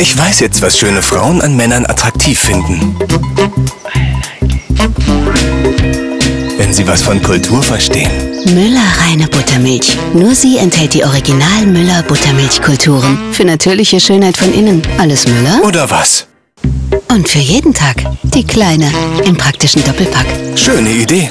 Ich weiß jetzt, was schöne Frauen an Männern attraktiv finden. Wenn sie was von Kultur verstehen. Müller reine Buttermilch. Nur sie enthält die Original Müller Buttermilchkulturen. Für natürliche Schönheit von innen. Alles Müller. Oder was? Und für jeden Tag. Die kleine. Im praktischen Doppelpack. Schöne Idee.